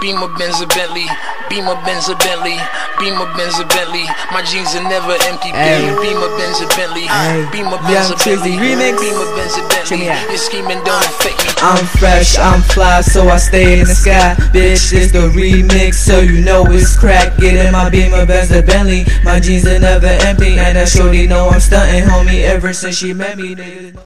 Beamer Benz a Bentley, Beamer Benz a Bentley, Beamer Benz a Bentley. My jeans are never empty. Beamer Benz a Bentley, Beamer Benz a Bentley, remix. Beamer Benz a Bentley. Your scheming don't affect me. I'm fresh, I'm fly, so I stay in the sky. Bitch, it's the remix, so you know it's crack. Get in my Beamer, Benz, a Bentley. My jeans are never empty, and that shorty know I'm stunting, homie. Ever since she met me, nigga.